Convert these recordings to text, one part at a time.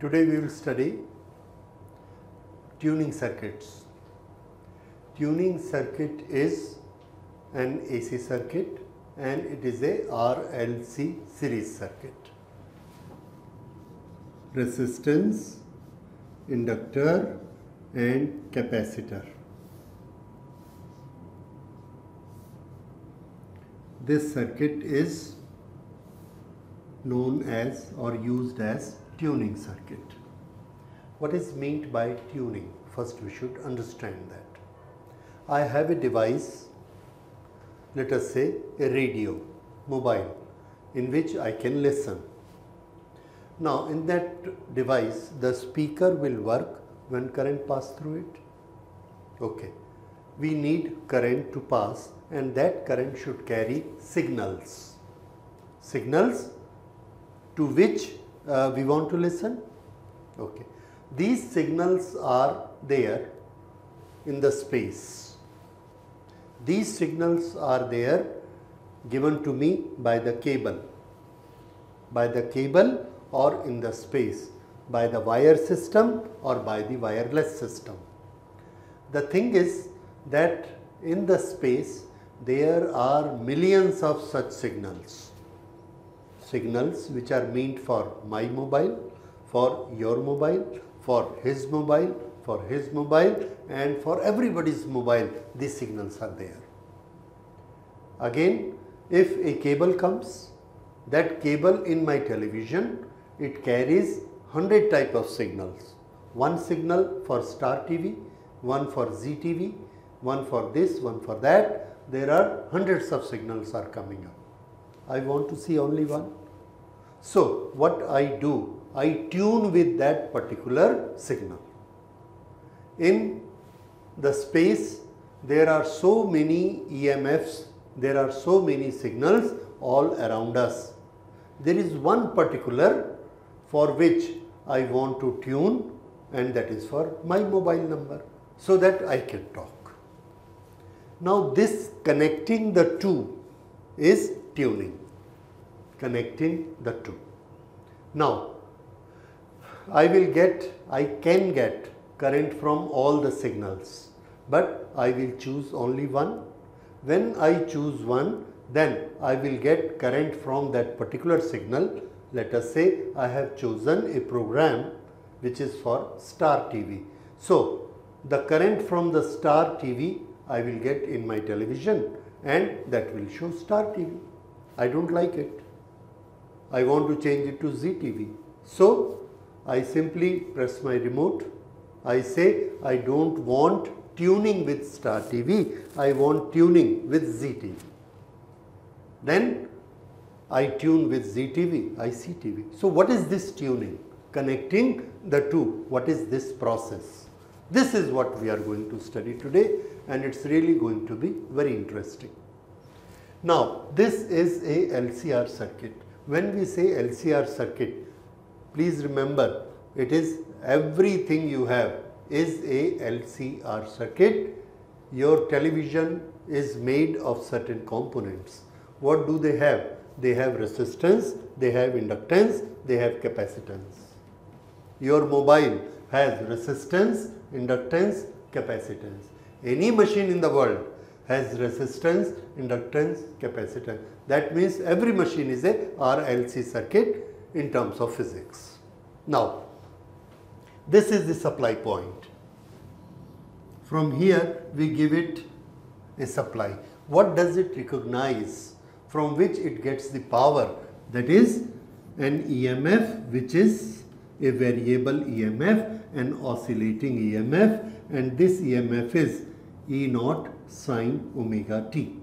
Today we will study tuning circuits. Tuning circuit is an AC circuit and it is a RLC series circuit. Resistance, inductor and capacitor. This circuit is known as or used as tuning circuit. What is meant by tuning? First we should understand that. I have a device, let us say a radio, mobile, in which I can listen. Now in that device the speaker will work when current pass through it. Okay. We need current to pass and that current should carry signals. Signals to which uh, we want to listen. Okay. These signals are there in the space. These signals are there given to me by the cable. By the cable or in the space. By the wire system or by the wireless system. The thing is that in the space there are millions of such signals signals which are meant for my mobile, for your mobile, for his mobile, for his mobile and for everybody's mobile these signals are there. Again if a cable comes that cable in my television it carries 100 type of signals. One signal for Star TV, one for Zee TV, one for this, one for that. There are hundreds of signals are coming up. I want to see only one. So, what I do, I tune with that particular signal. In the space, there are so many EMFs, there are so many signals all around us. There is one particular for which I want to tune and that is for my mobile number so that I can talk. Now, this connecting the two is tuning connecting the two. Now, I will get, I can get current from all the signals, but I will choose only one. When I choose one, then I will get current from that particular signal. Let us say I have chosen a program which is for Star TV. So, the current from the Star TV I will get in my television and that will show Star TV. I don't like it. I want to change it to Zee TV. So, I simply press my remote. I say I don't want tuning with Star TV, I want tuning with Zee TV. Then I tune with Zee TV, ICTV. So, what is this tuning? Connecting the two, what is this process? This is what we are going to study today and it's really going to be very interesting. Now, this is a LCR circuit when we say LCR circuit, please remember it is everything you have is a LCR circuit. Your television is made of certain components. What do they have? They have resistance, they have inductance, they have capacitance. Your mobile has resistance, inductance, capacitance. Any machine in the world has resistance, inductance, capacitance. That means every machine is a RLC circuit in terms of physics. Now, this is the supply point. From here we give it a supply. What does it recognize? From which it gets the power that is an EMF which is a variable EMF, an oscillating EMF and this EMF is E naught sine omega t.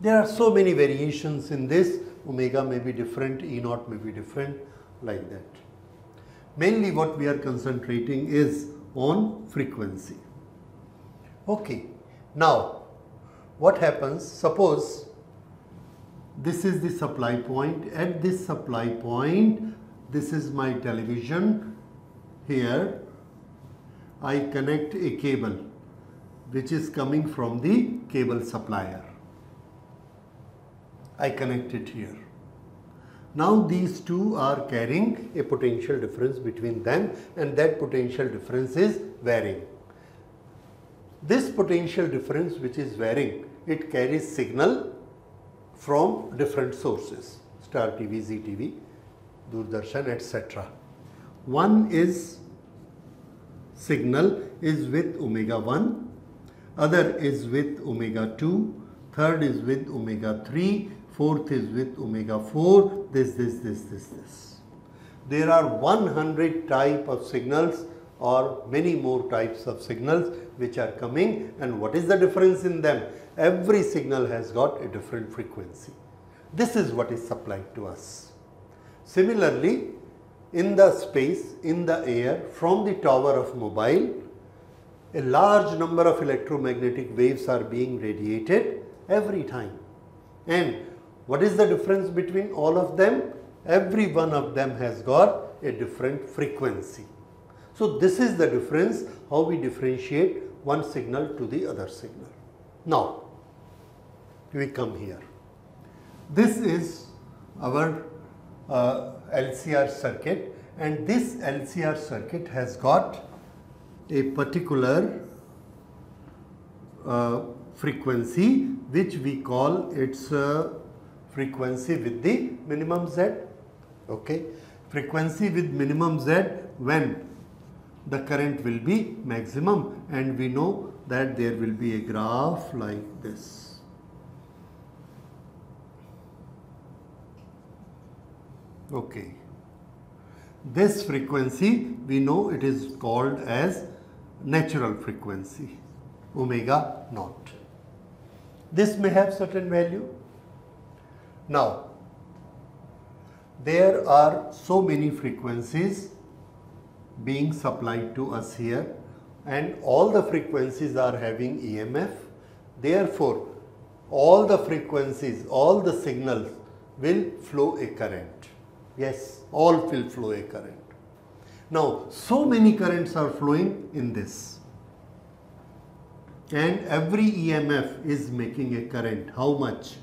There are so many variations in this, omega may be different, E naught may be different like that. Mainly what we are concentrating is on frequency. Okay, now what happens, suppose this is the supply point, at this supply point, this is my television, here I connect a cable which is coming from the cable supplier. I connect it here. Now these two are carrying a potential difference between them and that potential difference is varying. This potential difference which is varying, it carries signal from different sources, Star TV, Zee TV, Doordarshan, etc. One is signal is with omega 1, other is with omega 2, third is with omega 3, fourth is with omega 4, this, this, this, this, this. There are 100 type of signals or many more types of signals which are coming and what is the difference in them? Every signal has got a different frequency. This is what is supplied to us. Similarly, in the space, in the air, from the tower of mobile, a large number of electromagnetic waves are being radiated every time. And what is the difference between all of them? Every one of them has got a different frequency. So this is the difference how we differentiate one signal to the other signal. Now, we come here. This is our uh, LCR circuit and this LCR circuit has got a particular uh, frequency which we call its uh, frequency with the minimum Z. Okay, frequency with minimum Z when the current will be maximum and we know that there will be a graph like this. Okay. This frequency we know it is called as natural frequency omega naught. This may have certain value. Now, there are so many frequencies being supplied to us here and all the frequencies are having EMF. Therefore, all the frequencies, all the signals will flow a current. Yes, all will flow a current. Now, so many currents are flowing in this and every EMF is making a current. How much?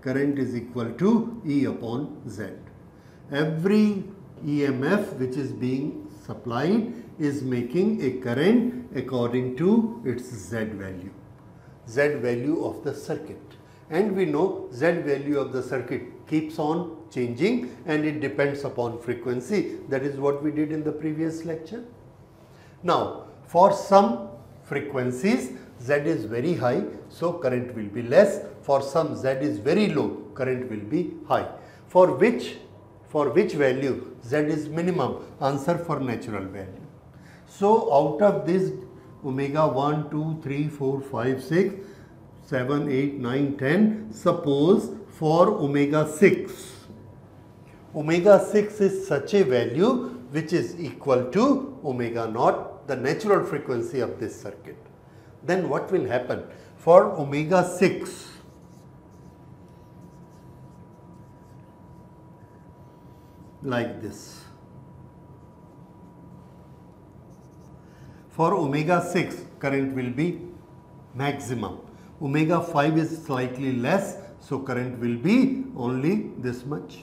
Current is equal to E upon Z. Every EMF which is being supplied is making a current according to its Z value. Z value of the circuit. And we know Z value of the circuit keeps on changing and it depends upon frequency. That is what we did in the previous lecture. Now, for some frequencies Z is very high, so current will be less. For some Z is very low, current will be high. For which, for which value Z is minimum? Answer for natural value. So out of this omega 1, 2, 3, 4, 5, 6, 7, 8, 9, 10, suppose for omega 6. Omega 6 is such a value which is equal to omega naught, the natural frequency of this circuit then what will happen? For omega 6, like this. For omega 6, current will be maximum. Omega 5 is slightly less, so current will be only this much.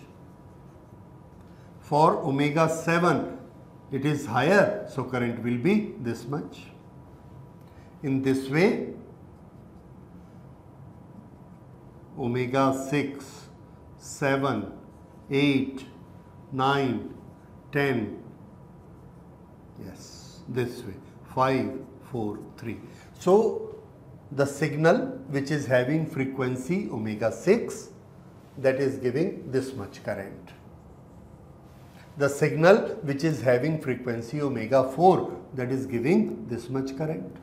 For omega 7, it is higher, so current will be this much in this way omega 6 7 8 9 10 yes this way 5 4 3 so the signal which is having frequency omega 6 that is giving this much current the signal which is having frequency omega 4 that is giving this much current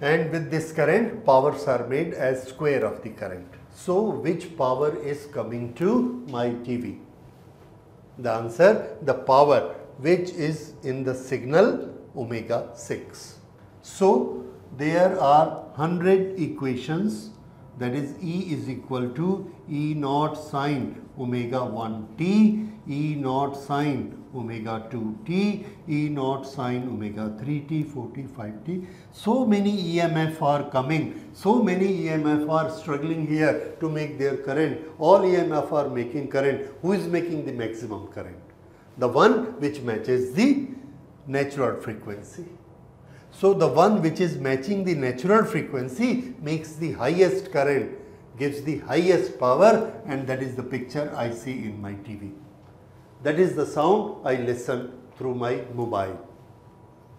and with this current powers are made as square of the current. So which power is coming to my TV? The answer the power which is in the signal omega 6. So there are 100 equations that is E is equal to E naught sine omega 1 t E naught sine omega 2t, E naught sine omega 3t, 4t, 5t. So many EMF are coming, so many EMF are struggling here to make their current. All EMF are making current. Who is making the maximum current? The one which matches the natural frequency. So the one which is matching the natural frequency makes the highest current, gives the highest power and that is the picture I see in my TV. That is the sound I listen through my mobile.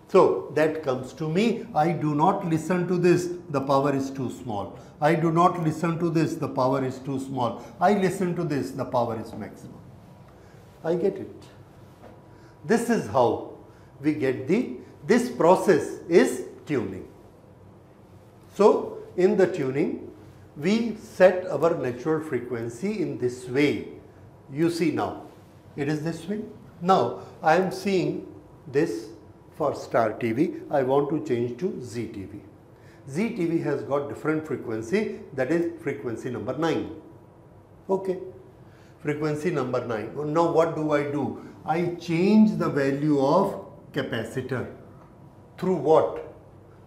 So that comes to me, I do not listen to this, the power is too small. I do not listen to this, the power is too small. I listen to this, the power is maximum. I get it. This is how we get the, this process is tuning. So in the tuning, we set our natural frequency in this way. You see now, it is this way. Now I am seeing this for Star TV. I want to change to Zee TV. ZTV has got different frequency that is frequency number 9. Okay. Frequency number 9. Now what do I do? I change the value of capacitor. Through what?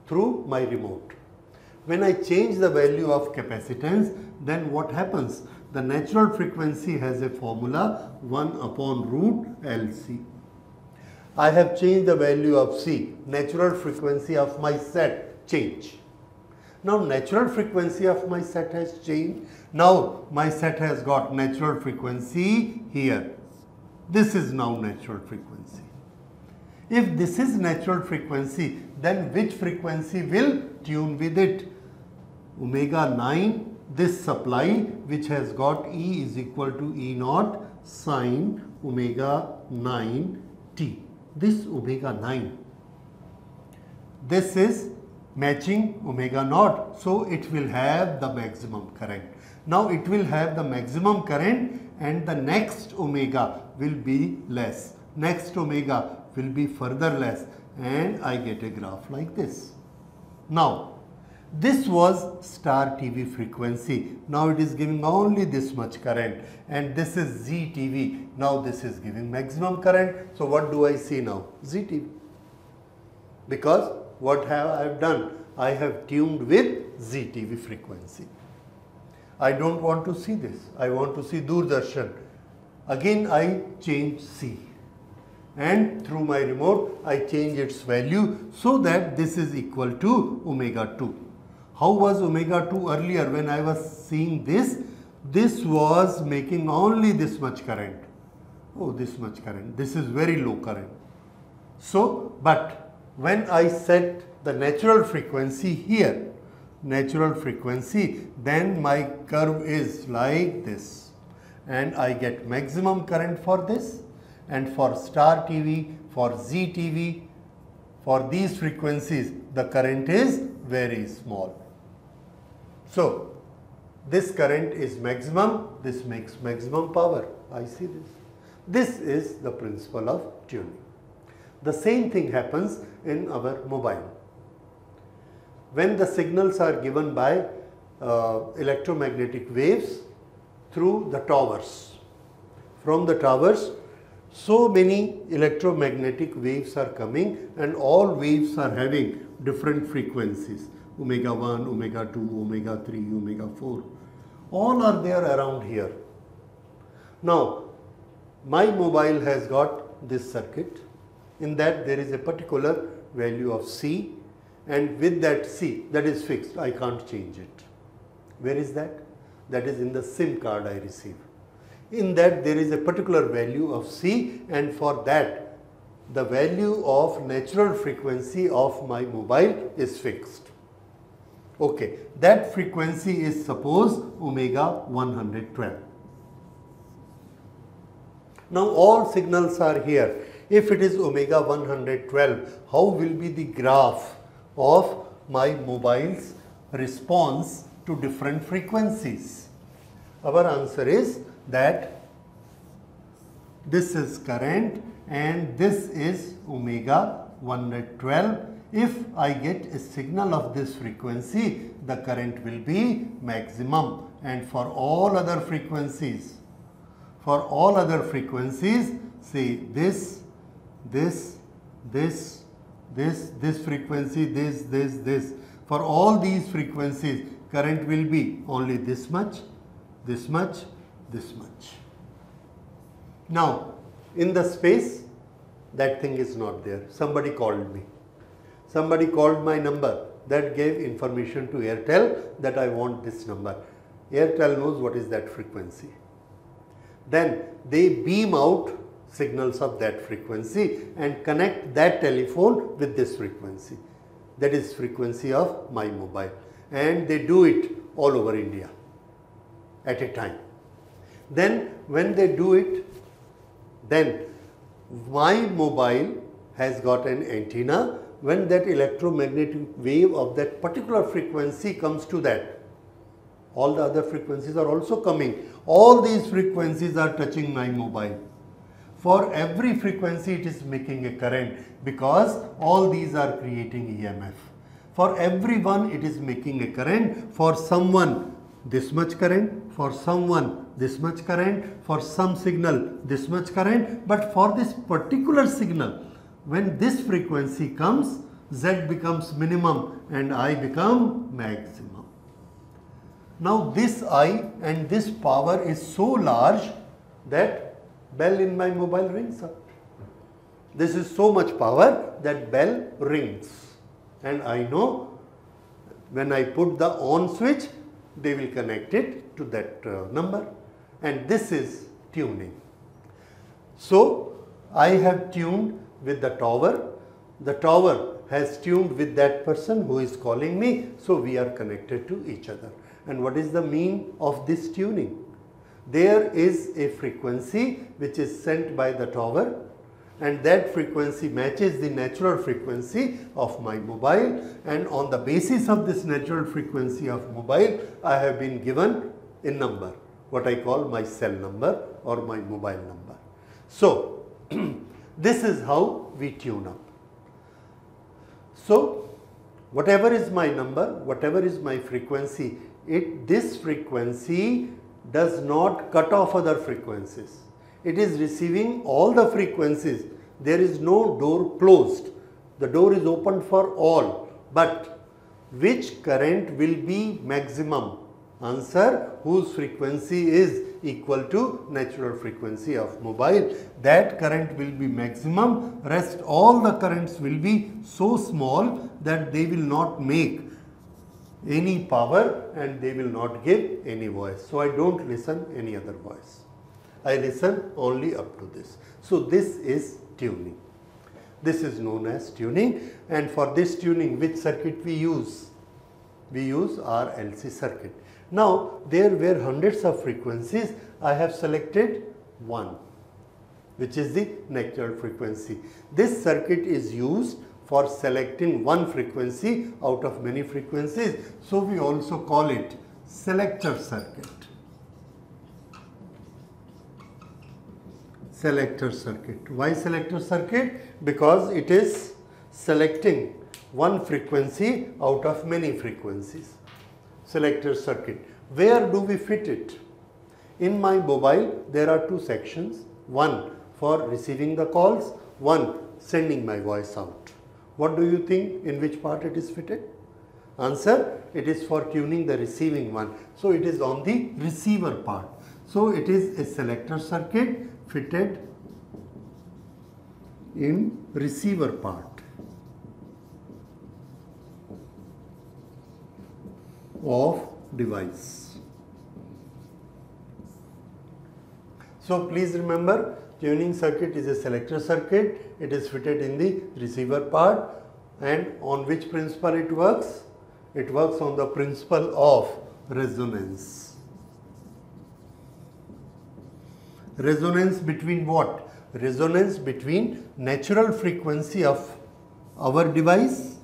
Through my remote. When I change the value of capacitance, then what happens? The natural frequency has a formula 1 upon root LC. I have changed the value of C, natural frequency of my set change. Now natural frequency of my set has changed. Now my set has got natural frequency here. This is now natural frequency. If this is natural frequency, then which frequency will tune with it? Omega 9, this supply which has got E is equal to E naught sine omega 9 t. This omega 9. This is matching omega naught. So it will have the maximum current. Now it will have the maximum current and the next omega will be less. Next omega will be further less and I get a graph like this. Now this was star TV frequency. Now it is giving only this much current and this is Zee TV. Now this is giving maximum current. So what do I see now? Zee TV. Because what have I have done? I have tuned with Zee TV frequency. I don't want to see this. I want to see Doordarshan. Again I change C and through my remote I change its value so that this is equal to omega 2. How was omega 2 earlier when I was seeing this? This was making only this much current. Oh, this much current. This is very low current. So, but when I set the natural frequency here, natural frequency, then my curve is like this. And I get maximum current for this and for star TV, for Zee TV, for these frequencies, the current is very small. So, this current is maximum, this makes maximum power. I see this. This is the principle of tuning. The same thing happens in our mobile. When the signals are given by uh, electromagnetic waves through the towers. From the towers, so many electromagnetic waves are coming and all waves are having different frequencies omega 1, omega 2, omega 3, omega 4. All are there around here. Now, my mobile has got this circuit. In that there is a particular value of C and with that C that is fixed. I can't change it. Where is that? That is in the SIM card I receive. In that there is a particular value of C and for that the value of natural frequency of my mobile is fixed. Okay, that frequency is suppose omega 112. Now all signals are here. If it is omega 112, how will be the graph of my mobile's response to different frequencies? Our answer is that this is current and this is omega 112 if I get a signal of this frequency, the current will be maximum and for all other frequencies, For all other frequencies, say this, this, this, this, this frequency, this, this, this. For all these frequencies, current will be only this much, this much, this much. Now, in the space, that thing is not there. Somebody called me. Somebody called my number that gave information to Airtel that I want this number. Airtel knows what is that frequency. Then they beam out signals of that frequency and connect that telephone with this frequency. That is frequency of my mobile and they do it all over India at a time. Then when they do it, then my mobile has got an antenna. When that electromagnetic wave of that particular frequency comes to that all the other frequencies are also coming. All these frequencies are touching my mobile. For every frequency it is making a current because all these are creating EMF for everyone it is making a current. For someone this much current for someone this much current, for some signal this much current, but for this particular signal, when this frequency comes, Z becomes minimum and I become maximum. Now this I and this power is so large that bell in my mobile rings up. This is so much power that bell rings and I know when I put the on switch they will connect it to that uh, number and this is tuning. So I have tuned with the tower, the tower has tuned with that person who is calling me, so we are connected to each other. And what is the mean of this tuning? There is a frequency which is sent by the tower and that frequency matches the natural frequency of my mobile and on the basis of this natural frequency of mobile I have been given a number what I call my cell number or my mobile number. So, this is how we tune up. So, whatever is my number, whatever is my frequency, it this frequency does not cut off other frequencies. It is receiving all the frequencies. There is no door closed. The door is open for all. But which current will be maximum answer whose frequency is equal to natural frequency of mobile that current will be maximum rest all the currents will be so small that they will not make any power and they will not give any voice. So, I do not listen any other voice. I listen only up to this. So, this is tuning. This is known as tuning and for this tuning which circuit we use? We use our LC circuit. Now, there were hundreds of frequencies. I have selected one, which is the natural frequency. This circuit is used for selecting one frequency out of many frequencies. So, we also call it selector circuit. Selector circuit. Why selector circuit? Because it is selecting one frequency out of many frequencies selector circuit. Where do we fit it? In my mobile, there are two sections, one for receiving the calls, one sending my voice out. What do you think in which part it is fitted? Answer, it is for tuning the receiving one. So, it is on the receiver part. So, it is a selector circuit fitted in receiver part. of device. So please remember tuning circuit is a selector circuit, it is fitted in the receiver part and on which principle it works? It works on the principle of resonance. Resonance between what? Resonance between natural frequency of our device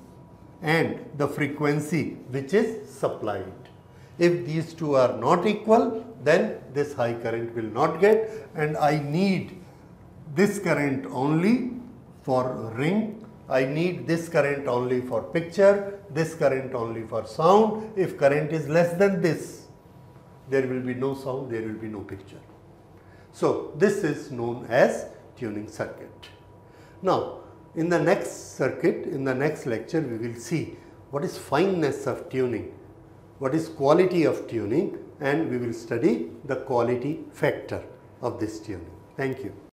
and the frequency which is supplied. If these two are not equal, then this high current will not get and I need this current only for ring, I need this current only for picture, this current only for sound. If current is less than this, there will be no sound, there will be no picture. So this is known as tuning circuit. Now in the next circuit, in the next lecture we will see what is fineness of tuning, what is quality of tuning and we will study the quality factor of this tuning. Thank you.